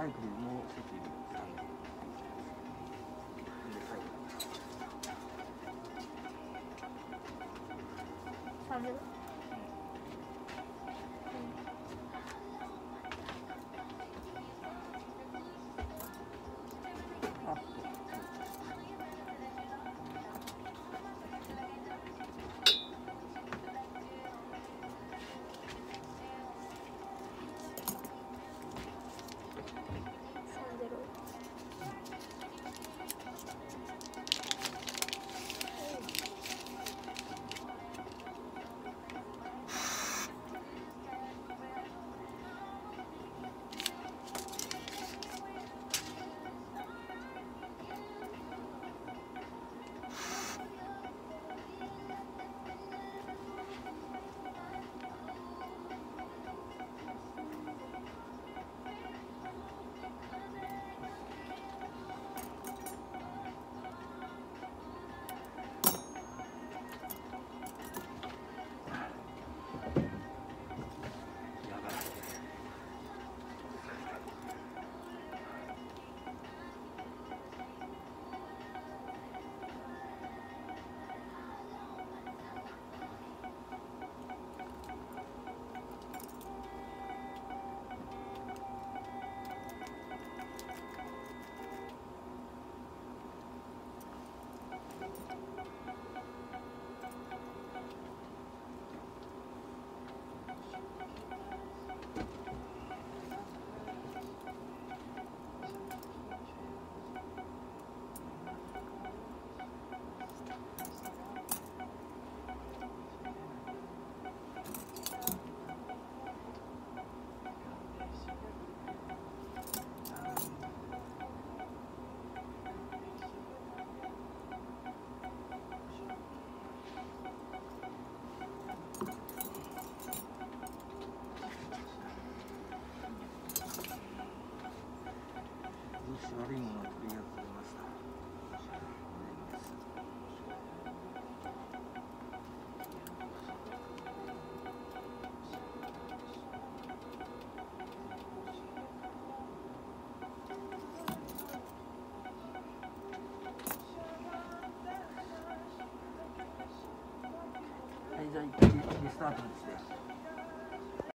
長さんバイクもう一ついるさんで最悪いものを取り扱いましたは。いじゃあ一回リスタートにして